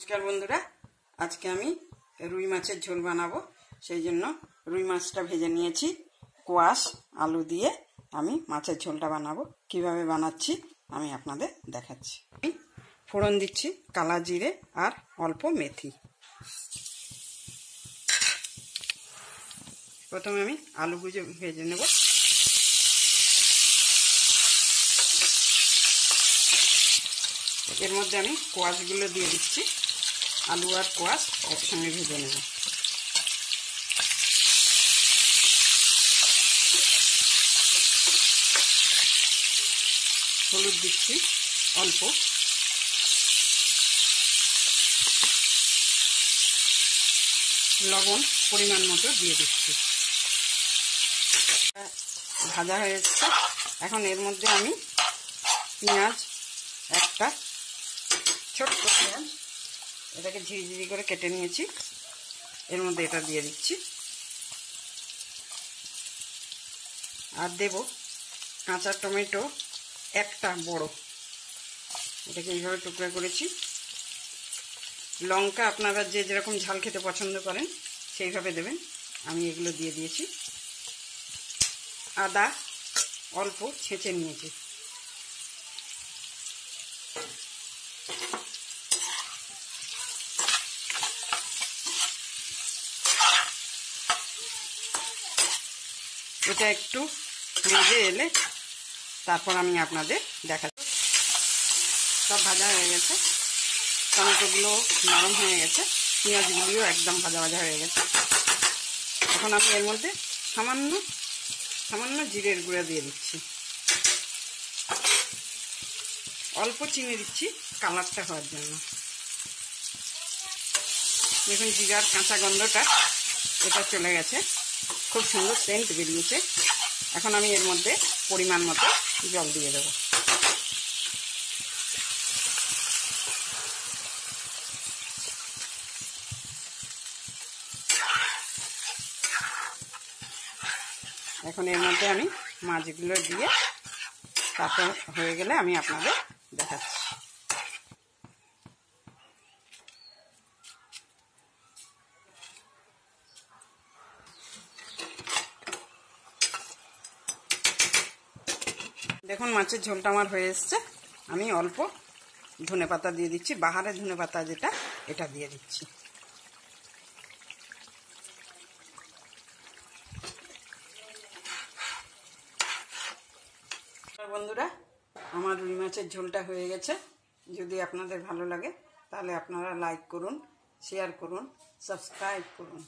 নমস্কার বন্ধুরা, আজকে আমি রুই মাছের ঝোল বানাবো। সেই জন্য রুই মাছটা ভেজে নিয়েছি। কোয়াশ, আলু দিয়ে আমি মাছের ঝোলটা বানাবো। কীভাবে বানাচ্ছি আমি আপনাদের দেখাচ্ছি। ফোড়ন দিচ্ছি কালা জিরে আর অল্প মেথি। প্রথমে আমি আলু গুজে ভেজে নেব। এর মধ্যে আমি কোয়াশগুলো দিয়ে দিচ্ছি। আলু আর কোয়াশ একসঙ্গে ভেজে নেব। হলুদ দিচ্ছি, অল্প। লবণ পরিমাণ মতো দিয়ে দিচ্ছি। ভাজা হয়ে এসছে এখন এর মধ্যে আমি পেঁয়াজ একটা ছোট্ট পেঁয়াজ এটাকে ঝিরিঝিরি করে কেটে নিয়েছি। এর মধ্যে এটা দিয়ে দিচ্ছি। আর দেব কাঁচা টমেটো একটা বড়। এটাকে এইভাবে টুকরা করেছি। লঙ্কা আপনারা যে যেরকম ঝাল খেতে পছন্দ করেন, সেইভাবে দেবেন। আমি এগুলো দিয়ে দিয়েছি। আদা অল্প ছেঁচে নিয়েছি। এটা একটু ভেজে এলে তারপর আমি আপনাদের দেখাচ্ছি সব ভাজা হয়ে গেছে। টমেটোগুলো নরম হয়ে গেছে। পেঁয়াজগুলিও একদম ভাজা ভাজা হয়ে গেছে। এখন আমি এর মধ্যে সামান্য সামান্য জিরের গুঁড়া দিয়ে দিচ্ছি। অল্প চিনি দিচ্ছি কালারটা হওয়ার জন্য। দেখুন জিরার কাঁচা গন্ধটা এটা চলে গেছে। খুব সুন্দর সেন্ট বেরিয়েছে। এখন আমি এর মধ্যে পরিমাণ মতো জল দিয়ে দেবো। এখন এর মধ্যে আমি মাছগুলো দিয়ে তারপর হয়ে গেলে আমি আপনাদের দেখাচ্ছি দেখুন, মাছের ঝোলটা আমার হয়ে এসছে। আমি অল্প ধনে পাতা দিয়ে দিচ্ছি, বাহারে ধনে পাতা যেটা, এটা দিয়ে দিচ্ছি। বন্ধুরা, আমার রুই মাছের ঝোলটা হয়ে গেছে। যদি আপনাদের ভালো লাগে, তাহলে আপনারা লাইক করুন, শেয়ার করুন, সাবস্ক্রাইব করুন।